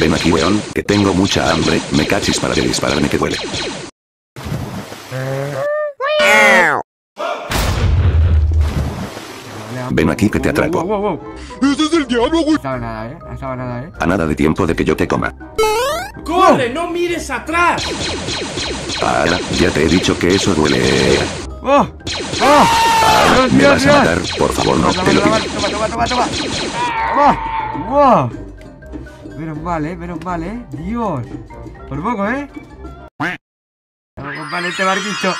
Ven aquí, weón, que tengo mucha hambre. Me cachis para de dispararme que duele. Ven aquí que te atrapo. Wow, wow, wow. ¡Ese es el diablo, güey! No estaba nada, eh. No estaba nada, eh. A nada de tiempo de que yo te coma. ¡Corre! ¡No mires atrás! Ahora, ya te he dicho que eso duele. ¡Oh! ¡Oh! Ah, Dios, me Dios, vas a matar, por favor, no Toma, te lo toma, pido. toma, toma, toma, toma. ¡Wow! Menos mal, eh, menos mal, eh. Dios. Por poco, eh. Vamos, vale este barquito.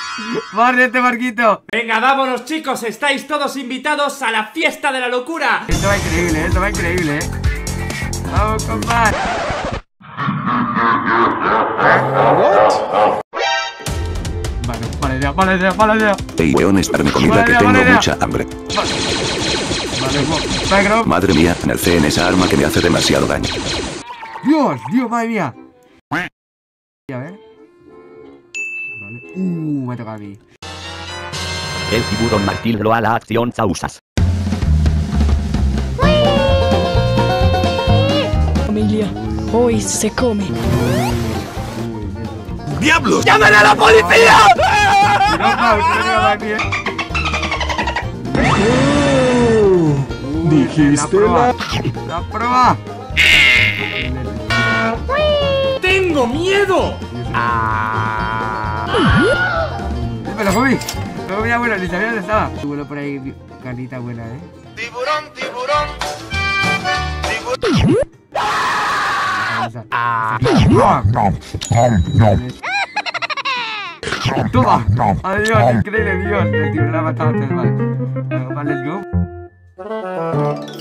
Vale este barquito. Venga, vámonos chicos, estáis todos invitados a la fiesta de la locura. Esto va increíble, eh. Esto va increíble, eh. Vamos, compadre. Vale, mala idea, mala idea. Ey, weón, estarme comida que Vale, tengo vale, mucha hambre. Vale. Negro. Madre mía, nalcé en esa arma que me hace demasiado daño. Dios, Dios, madre mía. A ver. Vale. Uh, me toca a mí. El tiburón Martín lo a la acción Sausas. Familia, hoy se come. ¡Diablos! ¡Llamen a la policía! No, no, no, no, aquí, eh. Dijiste la prueba. La prueba. ¡Tengo miedo! Me lo comí. Me comí abuelo, ni sabía dónde estaba. Abuelo por ahí, carnita buena, eh. ¡Tiburón, tiburón! Ah. Toma. Adiós, increíble, Dios. El tiburón ha matado a ustedes, vale. Vale, let's go. Música